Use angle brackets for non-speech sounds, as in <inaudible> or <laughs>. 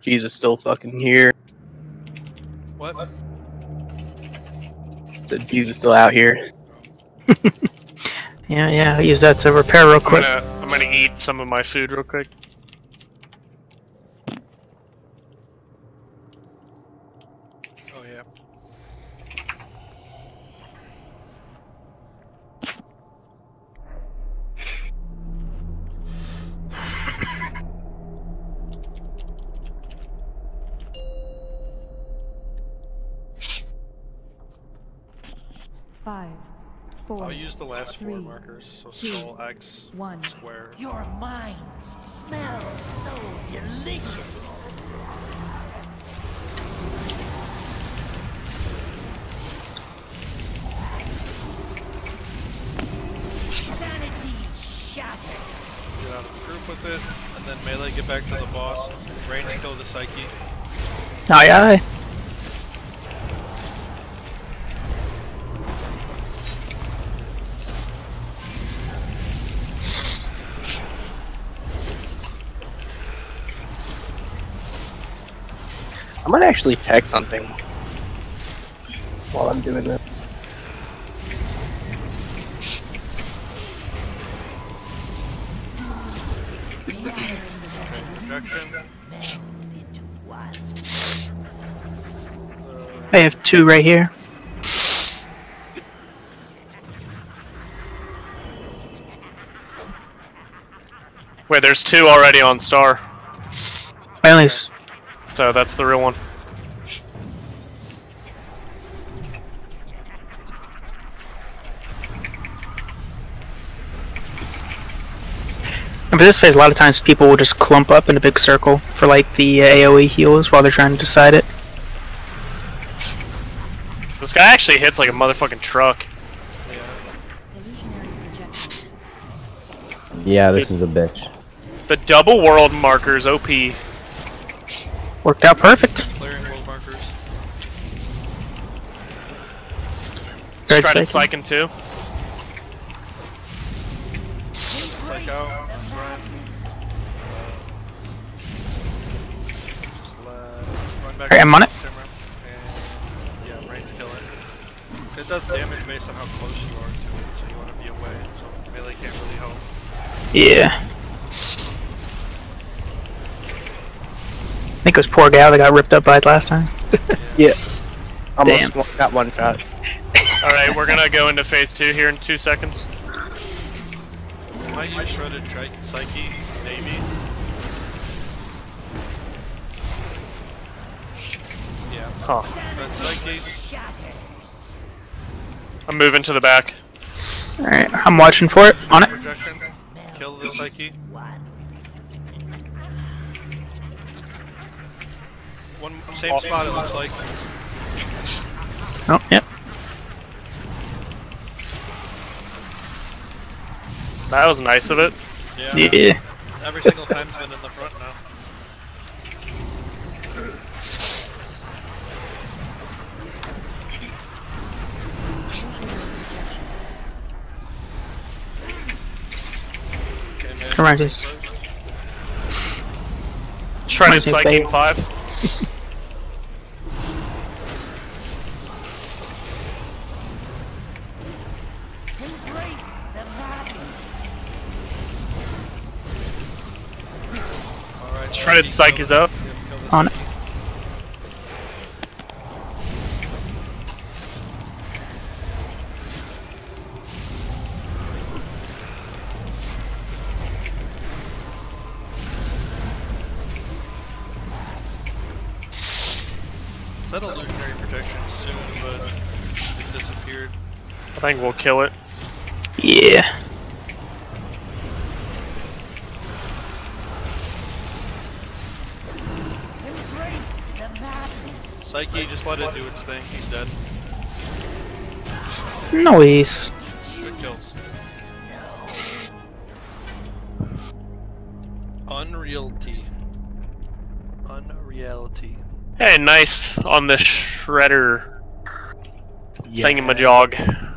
Jesus still fucking here. What? Said Jesus still out here. <laughs> Yeah, yeah. I'll use that to repair real I'm quick. gonna, I'm gonna eat some of my food real quick. Oh yeah. Five, four, I'll use the last four markers. So two, skull, X, one. square. Your minds smell so delicious. Sanity shattered. Get out of the group with it, and then melee get back to the boss. Range kill the psyche. Aye, aye. I might actually check something while I'm doing this. Okay, projection. Into one. I have two right here. Wait, there's two already on star, I only. S- so that's the real one. And for this phase, a lot of times people will just clump up in a big circle for like the uh, AOE heals while they're trying to decide it. This guy actually hits like a motherfucking truck. Yeah, this is a bitch. The double world markers OP. Worked out perfect. Clearing world markers. Third Shredded cycle. Too. Psych out. Run. Run. Alright, I'm on it. Shimmer, And yeah, kill it. It does damage based on how close you are to it, so you want to be away. So melee can't really help. Yeah. I think it was poor gal that got ripped up by it last time. <laughs> Yeah. Almost Damn. got one shot. <laughs> Alright, we're gonna go into phase two here in two seconds. Might use shredded psyche, maybe. Yeah. Huh. Psyche, I'm moving to the back. Alright, I'm watching for it. On it. projection, kill the psyche. One. One same spot it looks like. Oh, yep. That was nice of it. Yeah. Yeah. Every single time's been in the front now. Come on, just- Shredded Might take Psyche 5. Alright. Shredded Psyche, Psyche's kill up. the- yeah, kill the On it. Psyche. Said illusionary projection soon, but it disappeared. I think we'll kill it. Yeah. Madness. Psyche, just let it do its thing. He's dead. Noise. Good kills. Unreality. Unreality. Hey, nice on the shredder Yeah. thingamajog.